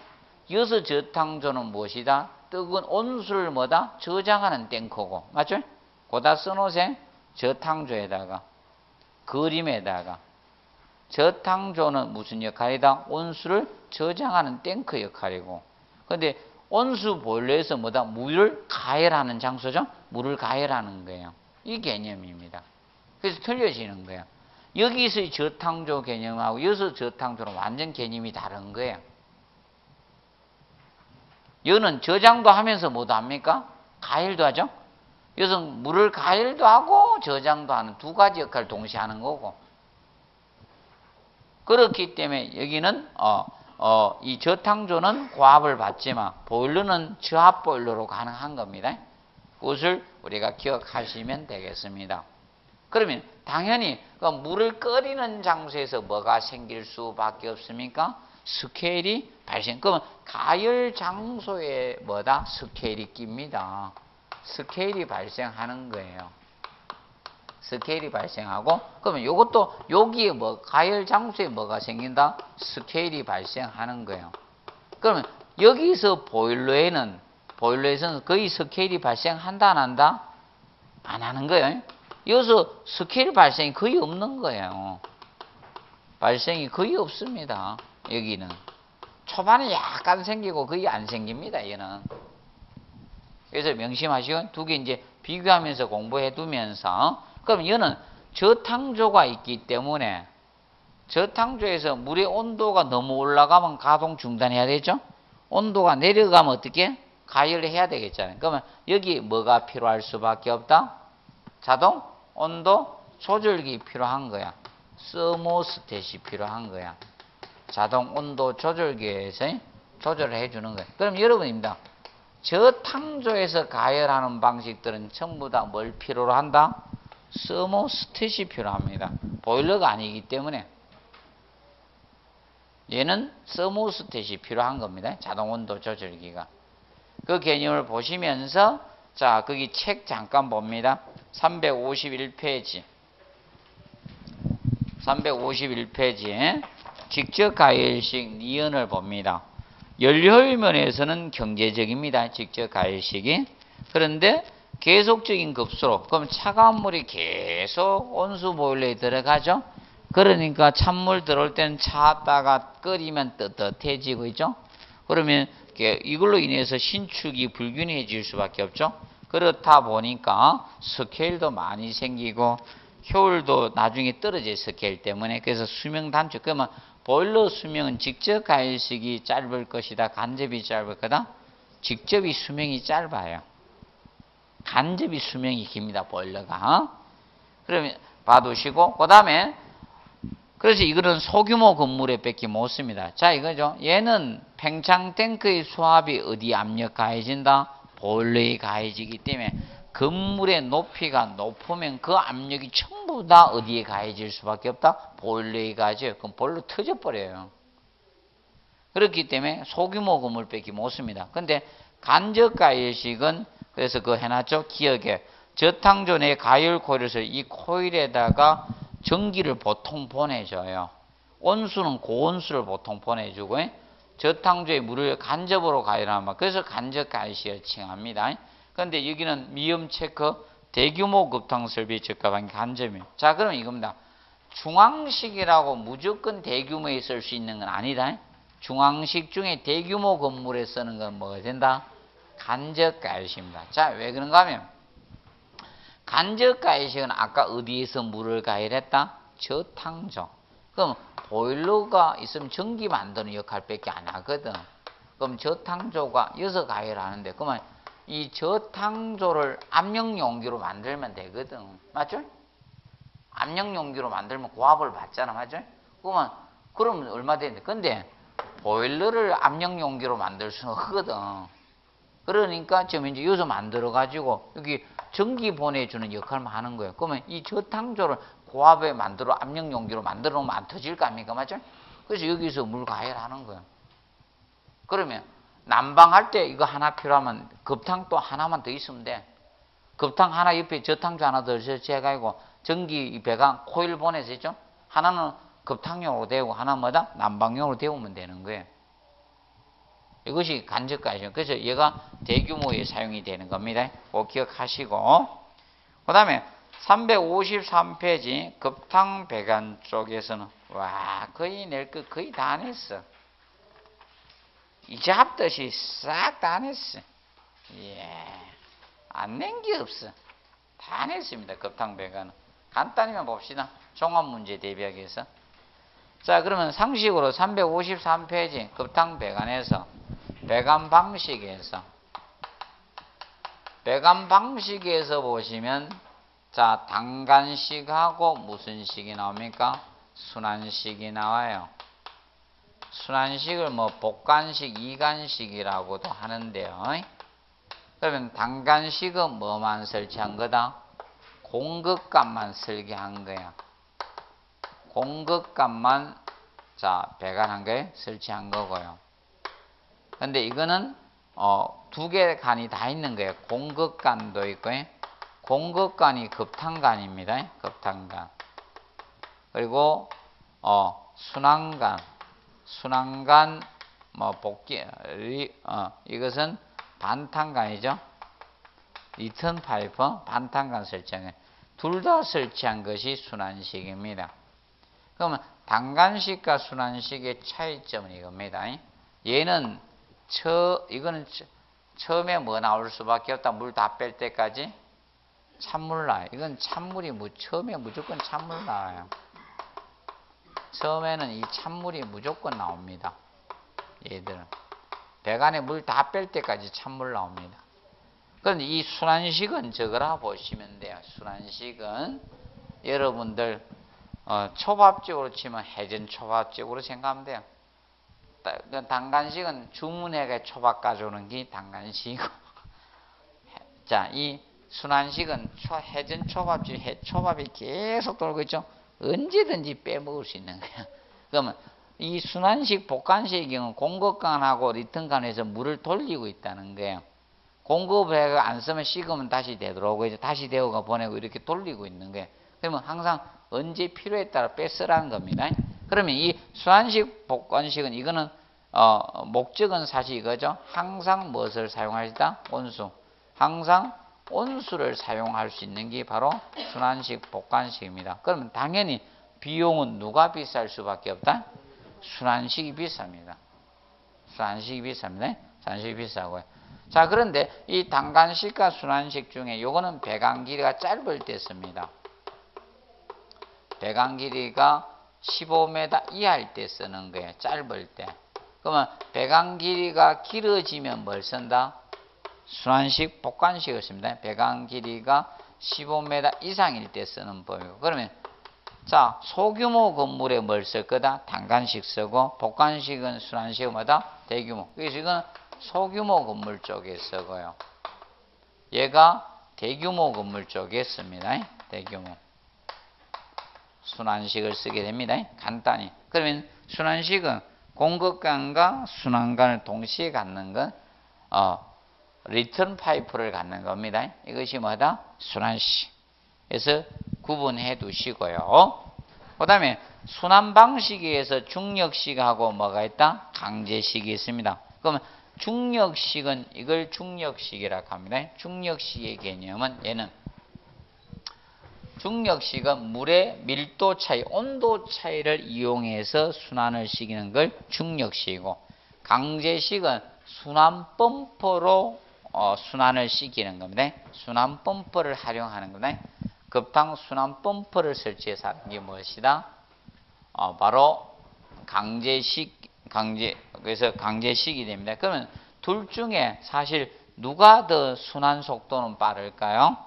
여기서 저탕조는 무엇이다? 뜨거운 온수를 뭐다? 저장하는 탱크고 맞죠? 고다 써놓으세요. 저탕조에다가 그림에다가 저탕조는 무슨 역할이다? 온수를 저장하는 탱크 역할이고 근데 온수 보일러에서 뭐다? 물을 가열하는 장소죠? 물을 가열하는 거예요. 이 개념입니다. 그래서 틀려지는 거예요. 여기서의 저탕조 개념하고 여기서 저탕조는 완전 개념이 다른 거예요. 여는 저장도 하면서 뭐도 합니까? 가열도 하죠? 여기서 물을 가열도 하고 저장도 하는 두 가지 역할을 동시에 하는 거고. 그렇기 때문에 여기는 어, 어, 이 저탕조는 고압을 받지만 보일러는 저압 보일러로 가능한 겁니다. 그것을 우리가 기억하시면 되겠습니다. 그러면 당연히 그 물을 끓이는 장소에서 뭐가 생길 수밖에 없습니까? 스케일이 발생. 그러면 가열 장소에 뭐다? 스케일이 낍니다. 스케일이 발생하는 거예요. 스케일이 발생하고 그러면 이것도 여기에 뭐 가열 장소에 뭐가 생긴다? 스케일이 발생하는 거예요. 그러면 여기서 보일러에는 보일러에서는 거의 스케일이 발생한다 안 한다? 안 하는 거예요. 여기서 스케일 발생이 거의 없는 거예요. 발생이 거의 없습니다. 여기는 초반에 약간 생기고 거의 안 생깁니다. 얘는 그래서 명심하시고 두 개 이제 비교하면서 공부해 두면서 그럼 얘는 저탕조가 있기 때문에 저탕조에서 물의 온도가 너무 올라가면 가동 중단해야 되죠. 온도가 내려가면 어떻게 가열을 해야 되겠잖아요. 그러면 여기 뭐가 필요할 수밖에 없다. 자동 온도 조절기 필요한 거야. 서모스탯이 필요한 거야. 자동 온도 조절기에서 조절을 해주는 거예요. 그럼 여러분입니다. 저 탕조에서 가열하는 방식들은 전부 다 뭘 필요로 한다? 서모스탯이 필요합니다. 보일러가 아니기 때문에 얘는 서모스탯이 필요한 겁니다. 자동 온도 조절기가. 그 개념을 보시면서 자, 거기 책 잠깐 봅니다. 351페이지. 351페이지에 직접 가열식 니은을 봅니다. 연료율 면에서는 경제적입니다. 직접 가열식이. 그런데 계속적인 급수로 그럼 차가운 물이 계속 온수 보일러에 들어가죠. 그러니까 찬물 들어올 때는 차다가 끓이면 뜨뜻해지고 있죠. 그러면 게 이걸로 인해서 신축이 불균일해질 수밖에 없죠. 그렇다 보니까 스케일도 많이 생기고 효율도 나중에 떨어질 스케일 때문에 그래서 수명 단축 그러면 보일러 수명은 직접 가열식이 짧을 것이다 간접이 짧을 거다 직접이 수명이 짧아요 간접이 수명이 깁니다 보일러가 그러면 봐두시고 그 다음에 그래서 이거는 소규모 건물에 뺏기 못 씁니다. 자, 이거죠. 얘는 팽창 탱크의 수압이 어디 압력 가해진다? 보일러에 가해지기 때문에 건물의 높이가 높으면 그 압력이 전부 다 어디에 가해질 수밖에 없다? 보일러에 가해져요. 그럼 보일러 터져버려요. 그렇기 때문에 소규모 건물 뺏기 못 씁니다. 근데 간접 가열식은 그래서 그거 해놨죠. 기억에 저탕조 내 가열 코일에서 이 코일에다가 전기를 보통 보내줘요. 온수는 고온수를 보통 보내주고 저탕조에 물을 간접으로 가열하면 그래서 간접 가열식을 칭합니다. 그런데 여기는 미음 체크 대규모 급탕 설비 적합한 간접이에요. 자 그럼 이겁니다. 중앙식이라고 무조건 대규모에 쓸 수 있는 건 아니다. 중앙식 중에 대규모 건물에 쓰는 건 뭐가 된다? 간접 가열식입니다. 자 왜 그런가 하면 간접 가열식은 아까 어디에서 물을 가열했다? 저탕조. 그럼 보일러가 있으면 전기 만드는 역할밖에 안 하거든. 그럼 저탕조가 여기서 가열하는데 그러면 이 저탕조를 압력 용기로 만들면 되거든. 맞죠? 압력 용기로 만들면 고압을 받잖아. 맞죠? 그러면 그러면 얼마 되는데. 근데 보일러를 압력 용기로 만들 수는 없거든. 그러니까 지금 이제 여기서 만들어 가지고 여기 전기 보내주는 역할만 하는 거예요. 그러면 이 저탕조를 고압에 만들어 압력 용기로 만들어 놓으면 안 터질 거 아닙니까? 맞죠? 그래서 여기서 물 가열하는 거예요. 그러면 난방할 때 이거 하나 필요하면 급탕 또 하나만 더 있으면 돼. 급탕 하나 옆에 저탕조 하나 더 설치해가지고 전기 배관 코일 보내서 있죠? 하나는 급탕용으로 데우고 하나 뭐다? 난방용으로 데우면 되는 거예요. 이것이 간접가이죠. 그래서 얘가 대규모에 사용이 되는 겁니다. 꼭 기억하시고 그 다음에 353페이지 급탕 배관 쪽에서는 와 거의 낼 거 거의 다 냈어. 이제 합듯이 싹다 냈어. 예. 안 낸 게 없어. 다 냈습니다. 급탕 배관은. 간단히만 봅시다. 종합 문제 대비하기 위해서. 자, 그러면 상식으로 353페이지 급탕 배관에서 배관 방식에서 배관 방식에서 보시면 자, 단간식하고 무슨 식이 나옵니까? 순환식이 나와요. 순환식을 뭐 복간식, 이간식이라고도 하는데요. 그러면 단간식은 뭐만 설치한 거다? 공급값만 설계한 거야. 공급값만 자 배관한 거에 설치한 거고요. 근데 이거는 어, 두 개 간이 다 있는 거예요. 공급간도 있고 공급간이 급탄간입니다. 급탄간. 그리고 어, 순환간, 순환간 뭐 복귀 어, 이것은 반탕관이죠. 리턴 파이프 반탕관 설치한 둘다 설치한 것이 순환식입니다. 그러면 단관식과 순환식의 차이점은 이겁니다. 얘는 처 이거는 처음에 뭐 나올 수밖에 없다. 물 다 뺄 때까지 찬물 나요. 이건 찬물이 뭐 처음에 무조건 찬물 나와요. 처음에는 이 찬물이 무조건 나옵니다. 얘들은 배관에 물 다 뺄 때까지 찬물 나옵니다. 그런데 이 순환식은 저거라 보시면 돼요. 순환식은 여러분들 어, 초밥집으로 치면 해전 초밥집으로 생각하면 돼요. 단간식은 주문해가 초밥 가져오는 게 단간식이고 자, 이 순환식은 초, 해전 초밥집, 해, 초밥이 계속 돌고 있죠. 언제든지 빼먹을 수 있는 거야. 그러면 이 순환식, 복간식의 경우 공급관하고 리턴관에서 물을 돌리고 있다는 거예요. 공급을 안 쓰면 식으면 다시 되돌아오고 이제 다시 데워가 보내고 이렇게 돌리고 있는 거예요. 그러면 항상 언제 필요에 따라 빼쓰라는 겁니다. 그러면 이 수환식 복관식은 이거는 어, 목적은 사실 이거죠. 항상 무엇을 사용하시다? 온수. 항상 온수를 사용할 수 있는 게 바로 순환식 복관식입니다. 그러면 당연히 비용은 누가 비쌀 수밖에 없다? 순환식이 비쌉니다. 순환식이 비쌉니다. 단식이 비싸고요. 자, 그런데 이 단간식과 순환식 중에 요거는 배관 길이가 짧을 때 씁니다. 배관 길이가 15m 이하일 때 쓰는 거예요. 짧을 때. 그러면 배관 길이가 길어지면 뭘 쓴다? 순환식, 복관식을 씁니다. 배관 길이가 15m 이상일 때 쓰는 법이고. 그러면 자, 소규모 건물에 뭘 쓸 거다? 단관식 쓰고 복관식은 순환식마다 대규모. 그래서 이건 소규모 건물 쪽에 쓰고요. 얘가 대규모 건물 쪽에 씁니다. 대규모. 순환식을 쓰게 됩니다. 간단히. 그러면 순환식은 공급관과 순환관을 동시에 갖는 건 어, 리턴 파이프를 갖는 겁니다. 이것이 뭐다? 순환식. 그래서 구분해 두시고요. 그 다음에 순환 방식에서 중력식하고 뭐가 있다? 강제식이 있습니다. 그러면 중력식은 이걸 중력식이라고 합니다. 중력식의 개념은 얘는 중력식은 물의 밀도 차이, 온도 차이를 이용해서 순환을 시키는 걸 중력식이고 강제식은 순환 펌프로 어, 순환을 시키는 겁니다. 순환 펌프를 활용하는 겁니다. 급탕 순환 펌프를 설치해서 하는 게 무엇이다? 어, 바로 강제식, 강제, 그래서 강제식이 됩니다. 그러면 둘 중에 사실 누가 더 순환 속도는 빠를까요?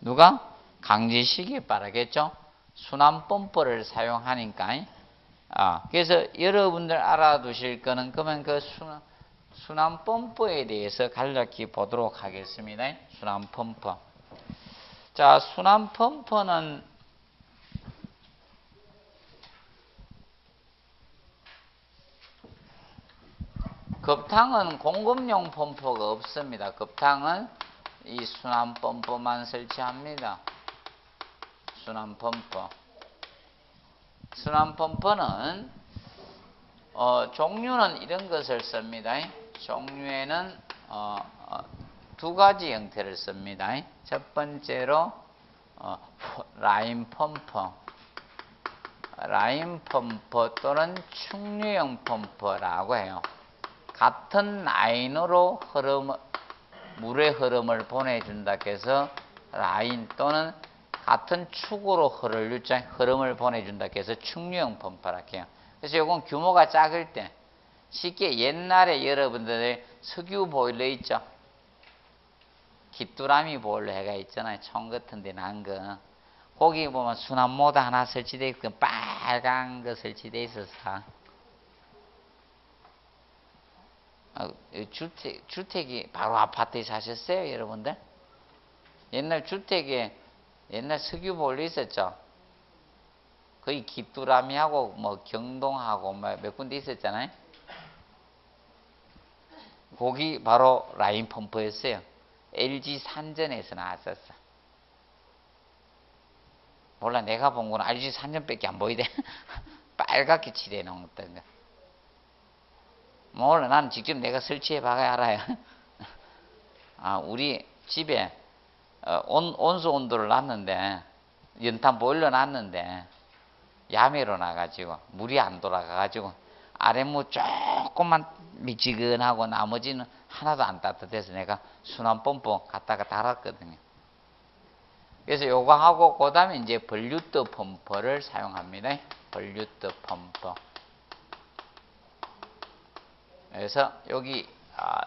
누가? 강제식이 빠르겠죠? 순환 펌프를 사용하니까. 아, 그래서 여러분들 알아두실 거는 그러면 그 순환, 순환 펌프에 대해서 간략히 보도록 하겠습니다. 순환 펌프. 자, 순환 펌프는 급탕은 공급용 펌프가 없습니다. 급탕은 이 순환 펌프만 설치합니다. 순환 펌프. 순환 펌프는 어, 종류는 이런 것을 씁니다. 종류에는 어, 어, 두 가지 형태를 씁니다. 첫 번째로 어, 라인 펌프, 라인 펌프 또는 축류형 펌프라고 해요. 같은 라인으로 흐름, 물의 흐름을 보내준다 해서 라인 또는 같은 축으로 흐를 흐름을 보내준다 해서 충류형 펌프라 해요. 그래서 이건 규모가 작을 때 쉽게 옛날에 여러분들의 석유 보일러 있죠? 기뚜라미 보일러 해가 있잖아요. 청 같은 데 난 거. 거기 보면 순환 모드 하나 설치되어 있고 빨간 거 설치되어 있어서 어, 주택, 주택이 바로 아파트에 사셨어요, 여러분들? 옛날 주택에 옛날 석유 보일러 있었죠? 거의 기뚜라미하고 뭐 경동하고 뭐 몇 군데 있었잖아요. 거기 바로 라인 펌프였어요. LG 산전에서 나왔었어. 몰라 내가 본 거는 LG 산전밖에 안 보이대. 빨갛게 칠해 놓았던 거. 몰라 나는 직접 내가 설치해 봐야 알아요. 아 우리 집에 어, 온, 온수 온도를 놨는데 연탄 보일러 놨는데 야매로 나가지고 물이 안 돌아가가지고 아랫무 조금만 미지근하고 나머지는 하나도 안 따뜻해서 내가 순환 펌프 갖다가 달았거든요. 그래서 요거 하고 그 다음에 이제 벌류트 펌프를 사용합니다. 벌류트 펌프. 그래서 여기 아,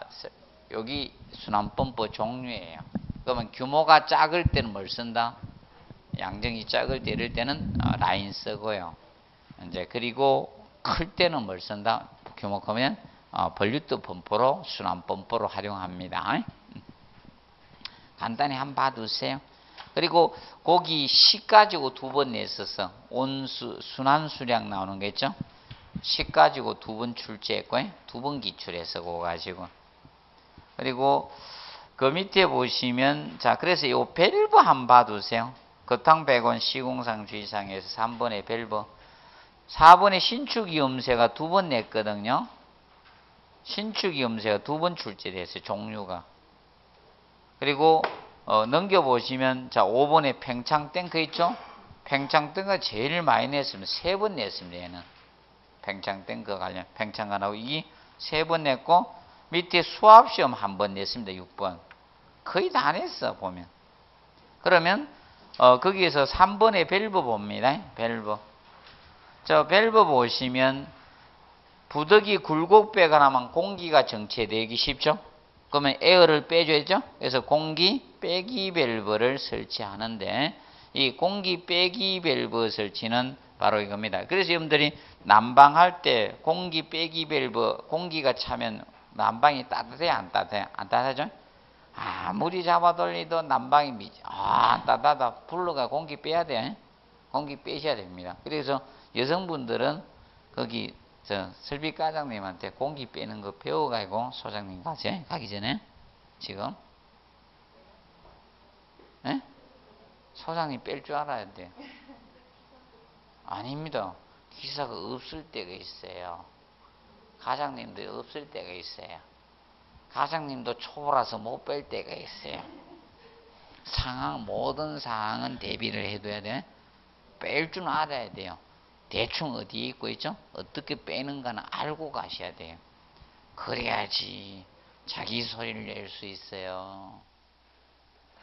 여기 순환 펌프 종류예요. 그러면 규모가 작을 때는 뭘 쓴다? 양정이 작을 때 이럴 때는 어, 라인 쓰고요. 이제 그리고 클 때는 뭘 쓴다? 규모 크면 어, 벌류트 펌프로 순환 펌프로 활용합니다. 간단히 한번 봐두세요. 그리고 거기 시 가지고 두 번 냈었어. 온수 순환 수량 나오는 거 있죠? 시 가지고 두 번 출제했고 두 번 기출해서 그거 가지고 그리고 그 밑에 보시면 자 그래서 요 밸브 한번 봐두세요. 거탕 100원 시공상 주의상에서 3번의 밸브 4번의 신축이음새가 두 번 냈거든요. 신축이음새가 두 번 출제됐어요. 종류가. 그리고 어, 넘겨보시면 자 5번의 팽창 탱크 있죠? 팽창 탱크가 제일 많이 냈으면 세번 냈습니다. 얘는 팽창 탱크 관련 팽창관하고 이 세 번 냈고 밑에 수압 시험 한 번 냈습니다. 6번. 거의 다 냈어 보면. 그러면 어, 거기에서 3번의 밸브 봅니다. 밸브. 저 밸브 보시면 부득이 굴곡배관하면 공기가 정체되기 쉽죠. 그러면 에어를 빼줘야죠. 그래서 공기 빼기 밸브를 설치하는데 이 공기 빼기 밸브 설치는 바로 이겁니다. 그래서 여러분들이 난방할 때 공기 빼기 밸브 공기가 차면 난방이 따뜻해 안 따뜻해 안 따뜻하죠? 아무리 잡아 돌리도 난방이 미지 아 따뜻하다 불러가 공기 빼야 돼 공기 빼셔야 됩니다. 그래서 여성분들은 거기 저 설비 과장님한테 공기 빼는 거 배워가지고 소장님 가세 가기 전에 지금 예? 소장님 뺄 줄 알아야 돼. 아닙니다. 기사가 없을 때가 있어요. 과장님도 없을 때가 있어요. 과장님도 초보라서 못 뺄 때가 있어요. 상황 모든 상황은 대비를 해둬야 돼. 뺄 줄 알아야 돼요. 대충 어디에 있고 있죠? 어떻게 빼는가는 알고 가셔야 돼요. 그래야지 자기 소리를 낼 수 있어요.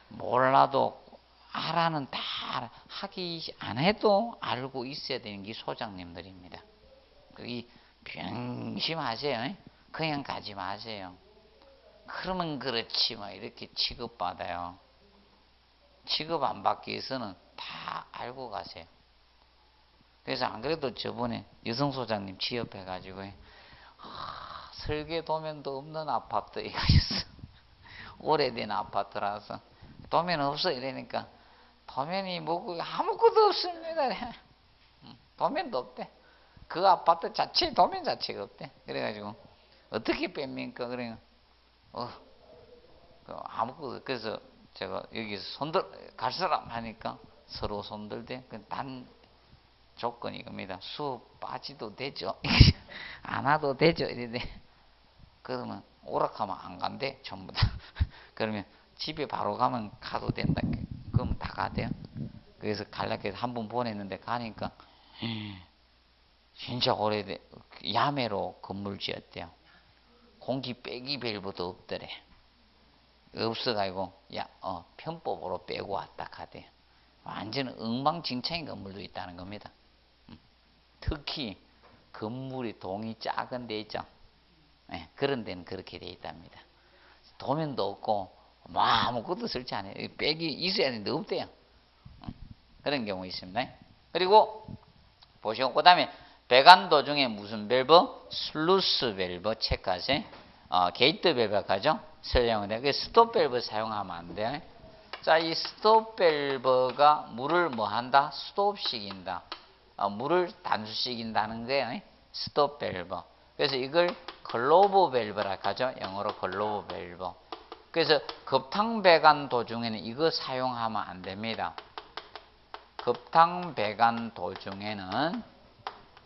몰라도 알아는 다 하기 안 해도 알고 있어야 되는 게 소장님들입니다. 거기 병심하세요. 그냥 가지 마세요. 그러면 그렇지 뭐 이렇게 취급받아요. 취급 안 받기 위해서는 다 알고 가세요. 그래서 안 그래도 저번에 여성 소장님 취업해가지고 아, 설계 도면도 없는 아파트에 가셨어. 오래된 아파트라서 도면 없어 이러니까 도면이 뭐고 아무것도 없습니다. 도면도 없대. 그 아파트 자체 도면 자체가 없대. 그래가지고 어떻게 뺍니까? 그래 어, 그 아무것도 그래서 제가 여기서 손들 갈 사람 하니까 서로 손들대. 단 조건이 이겁니다. 수업 빠지도 되죠. 안 와도 되죠. 이래 그러면 오락하면 안 간대. 전부 다. 그러면 집에 바로 가면 가도 된다. 그러면 다 가대요. 그래서 갈라고 해서 한 번 보냈는데 가니까 진짜 오래돼 야매로 건물 지었대요. 공기 빼기 밸브도 없더래. 없어가지고 야, 어, 편법으로 빼고 왔다 가대. 완전 엉망진창인 건물도 있다는 겁니다. 음. 특히 건물이 동이 작은 데 있죠. 네, 그런 데는 그렇게 돼 있답니다. 도면도 없고 뭐 아무것도 설치 안 해. 빼기 있어야 되는데 없대요. 음, 그런 경우 있습니다. 그리고 보시고 그 다음에 배관 도중에 무슨 밸브? 슬루스 밸브 체크하세요. 어, 게이트 밸브 같죠. 설명을 해. 그 스톱 밸브 사용하면 안 돼. 자, 이 스톱 밸브가 물을 뭐 한다? 스톱시킨다. 어, 물을 단수시킨다는 거예요. 스톱 밸브. 그래서 이걸 글로브 밸브라 하죠. 영어로 글로브 밸브. 그래서 급탕 배관 도중에는 이거 사용하면 안 됩니다. 급탕 배관 도중에는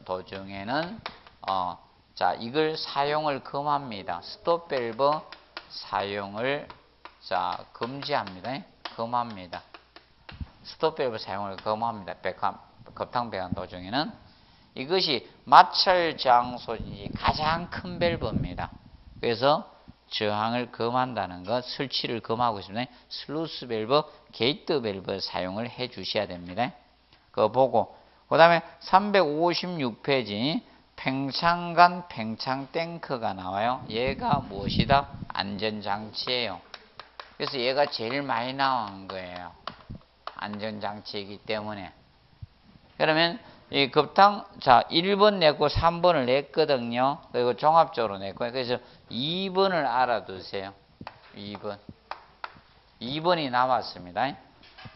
도중에는 어, 자 이걸 사용을 금합니다. 스톱 밸브 사용을 자 금지합니다. 금합니다. 스톱 밸브 사용을 금합니다. 배관, 급탕 배관 도중에는 이것이 마찰 손실이 가장 큰 밸브입니다. 그래서 저항을 금한다는 것, 설치를 금하고 있습니다. 슬루스 밸브, 게이트 밸브 사용을 해 주셔야 됩니다. 그거 보고 그 다음에 356페이지 팽창간 팽창 탱크가 나와요. 얘가 무엇이다? 안전장치예요. 그래서 얘가 제일 많이 나온 거예요. 안전장치이기 때문에. 그러면 이 급탕, 자, 1번 냈고 3번을 냈거든요. 그리고 종합적으로 냈고. 그래서 2번을 알아두세요. 2번. 2번이 남았습니다.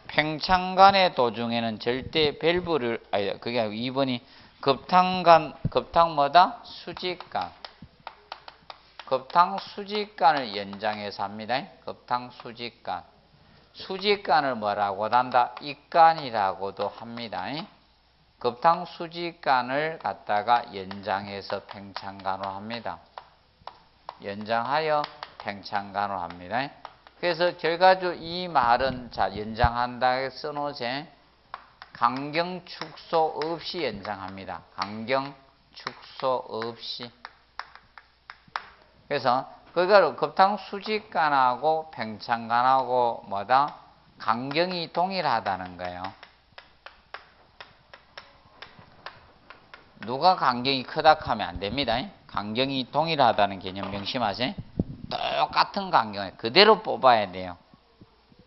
팽창간의 도중에는 절대 밸브를, 아니, 그게 아니고 2번이 급탕간, 급탕 뭐다? 수직간. 급탕 수직간을 연장해서 합니다. 급탕 수직간. 수직간을 뭐라고 한다? 입간이라고도 합니다. 급탕 수직간을 갖다가 연장해서 팽창간으로 합니다. 연장하여 팽창간으로 합니다. 그래서 결과적으로 이 말은 자 연장한다 써놓으세 강경 축소 없이 연장합니다. 강경 축소 없이 그래서 그러니까 급탕 수직간하고 팽창간하고 뭐다? 간경이 동일하다는 거예요. 누가 간경이 크다 하면 안 됩니다. 간경이 동일하다는 개념 명심하세요. 똑같은 간경을 그대로 뽑아야 돼요.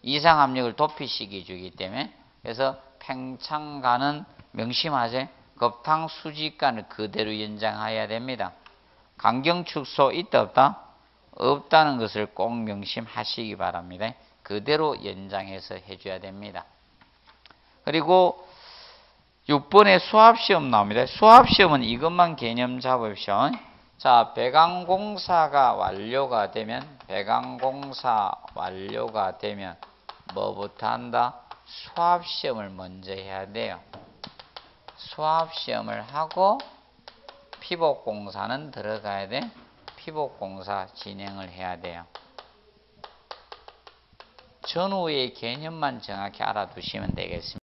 이상 압력을 도피시켜 주기 때문에 그래서 팽창간은 명심하세요. 급탕 수직간을 그대로 연장해야 됩니다. 간경 축소 있다 없다? 없다는 것을 꼭 명심하시기 바랍니다. 그대로 연장해서 해줘야 됩니다. 그리고 6번에 수합시험 나옵니다. 수합시험은 이것만 개념 잡으십시오. 자, 배관공사가 완료가 되면, 배관공사 완료가 되면, 뭐부터 한다? 수합시험을 먼저 해야 돼요. 수합시험을 하고, 피복공사는 들어가야 돼. 피복공사 진행을 해야 돼요. 전후의 개념만 정확히 알아두시면 되겠습니다.